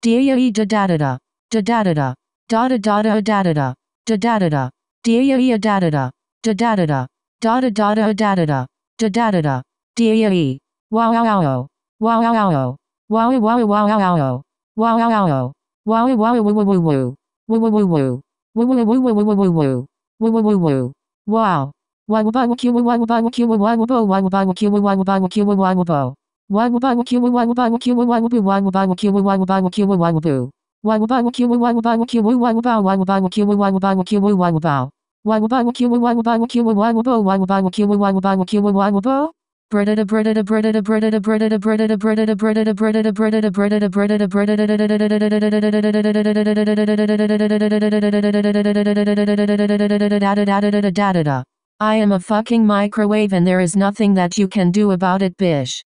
Dia da da da da. Da da da da. Da da da da da da da. Da da da da. Dia da da da. Da da da da. Da da da da da da da. Da da da da. Dia Wow wow wow. Wow wow wow. Wow wow wow wow wow. Wow wow wow. Wow wow wow wow wow wow. Woo woo woo woo. Woo woo woo woo woo woo woo. Woo woo woo woo. Wow. Why would I walk you? Why would I walk you? Why would I walk you? Why would I walk you? Why would I walk you? Why would I walk you? I am a fucking microwave and there is nothing that you can do about it, bish.